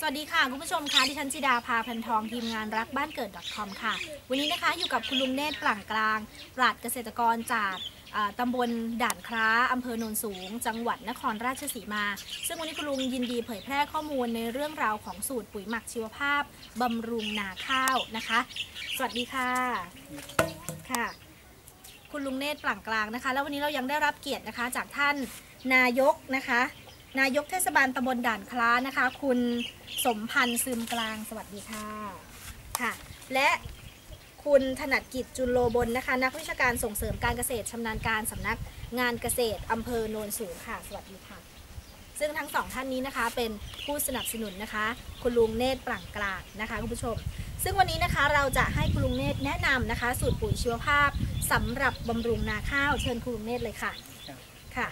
สวัสดีค่ะ คุณผู้ชมคะดิฉันจิดาพาพันทองทีมงานรักบ้านเกิด .com ค่ะ วันนี้นะคะอยู่กับคุณลุงเนตรปลั่งกลางปราดเกษตรกรจากตำบลด่านคร้าอำเภอโนนสูง จังหวัดนครราชสีมา ซึ่งวันนี้คุณลุงยินดีเผยแพร่ข้อมูลในเรื่องราวของสูตรปุ๋ยหมักชีวภาพบำรุงนาข้าวนะคะ สวัสดีค่ะค่ะ คุณลุงเนตรปลั่งกลางนะคะ แล้ววันนี้เรายังได้รับเกียรตินะคะจากท่านนายกนะคะ นายกเทศบาลตำบลด่านคล้านะคะ คุณสมพันธ์ซึมกลางสวัสดีค่ะค่ะ และคุณถนัดกิจจุลโลบนนะคะ นักวิชาการส่งเสริมการเกษตรชำนาญการสำนักงานเกษตรอำเภอโนนสูงค่ะ สวัสดีค่ะ ซึ่งทั้งสองท่านนี้นะคะ เป็นผู้สนับสนุนนะคะ คุณลุงเนตรปลั่งกลางนะคะคุณผู้ชม ซึ่งวันนี้นะคะเราจะให้คุณลุงเนตรแนะนำนะคะ สูตรปุ๋ยชีวภาพสำหรับบำรุงนาข้าวเชิญคุณลุงเนตรเลยค่ะครับค่ะ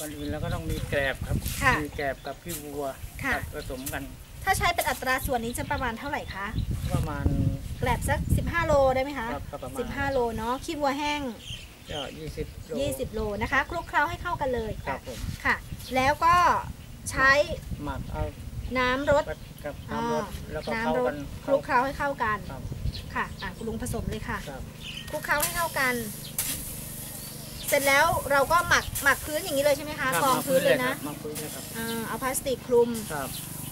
ก่อนอื่นเราก็ต้องมีแกลบครับ ค่ะมีแกลบกับพี่วัวค่ะ ผสมกันถ้าใช้เป็นอัตราส่วนนี้จะประมาณเท่าไหร่คะประมาณ แกลบสัก 15 โลได้ไหมคะ ครับก็ประมาณ 15 โลเนาะขี้วัวแห้ง ก็ยี่สิบโล20 โลนะคะคลุกเคล้าให้เข้ากันเลยครับผมค่ะ แล้วก็ใช้หมักเอาน้ำรดกับน้ำรสอ่าแล้วก็น้ำเข้ารกัดนคลุกเคล้าให้เข้ากันครับค่ะอะคุณลุงผสมเลยค่ะครับคลุกเคล้าให้เข้ากัน เสร็จแล้วเราก็หมักหมักพื้นอย่างนี้เลยใช่ไหมคะครับกองมาพื้นเลยคนะรับมาพื้นเลยครับอ่าเอาพลาสติกคลุมครับ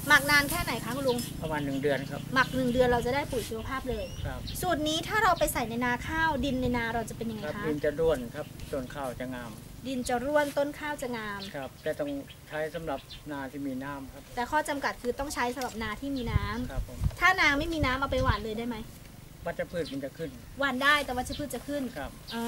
หมักนานแค่ไหนคะคุณลุงประมาณหนึ่งเดือนครับหมักหนึ่งเดือนเราจะได้ปุ๋ยชีวภาพเลยครับสูตรนี้ถ้าเราไปใส่ในนาข้าวดินในนาเราจะเป็นยังไงครับคะดินจะด้วนครับต้นข้าวจะงาม ดินจะร่วนต้นข้าวจะงามครับแต่ต้องใช้สำหรับนาที่มีน้ำครับแต่ข้อจำกัดคือต้องใช้สำหรับนาที่มีน้ำครับผมถ้านาไม่มีน้ำเอาไปหว่านเลยได้ไหม วัชพืชมันจะขึ้น หว่านได้แต่วัชพืชจะขึ้นครับอ๋อ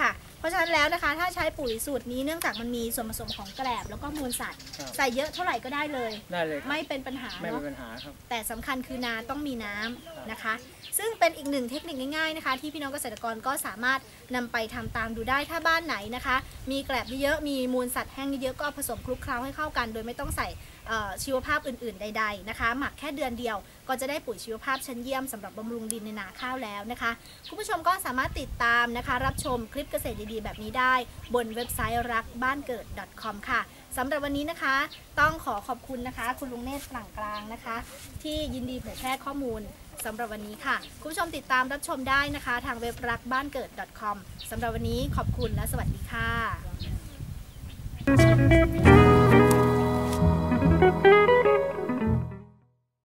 ค่ะ เพราะฉะนั้นแล้วนะคะ ถ้าใช้ปุ๋ยสูตรนี้เนื่องจากมันมีส่วนผสมของแกลบแล้วก็มูลสัตว์ ครับใส่เยอะเท่าไหร่ก็ได้เลย ได้เลยครับไม่เป็นปัญหาไม่มีเนาะปัญหาครับ แต่สำคัญคือนาต้องมีน้ำนะคะ ซึ่งเป็นอีกหนึ่งเทคนิคง่ายๆนะคะ ที่พี่น้องเกษตรกรก็สามารถนำไปทำตามดูได้ถ้าบ้านไหนนะคะ มีแกลบเยอะๆมีมูลสัตว์แห้งเยอะๆก็เอาผสมคลุกเคล้าให้เข้ากัน โดยไม่ต้องใส่เอ่อชีวภาพอื่นๆใด ๆนะคะ หมักแค่เดือนเดียวก็จะได้ปุ๋ยชีวภาพชั้นเยี่ยมสำหรับบำรุงดินในนาข้าวแล้วนะคะคุณผู้ชมก็สามารถติดตามนะคะ รับชมคลิปเกษตรดีๆ แบบนี้ได้ บนเว็บไซต์รักบ้านเกิด .com ค่ะสำหรับวันนี้นะคะ ต้องขอขอบคุณนะคะ คุณลุงเนตรหลังกลางนะคะ ที่ยินดีเผยแพร่ข้อมูลสำหรับวันนี้ค่ะ คุณผู้ชมติดตามรับชมได้นะคะ ทางเว็บรักบ้านเกิด .com สำหรับวันนี้ขอบคุณและสวัสดีค่ะ Thank you.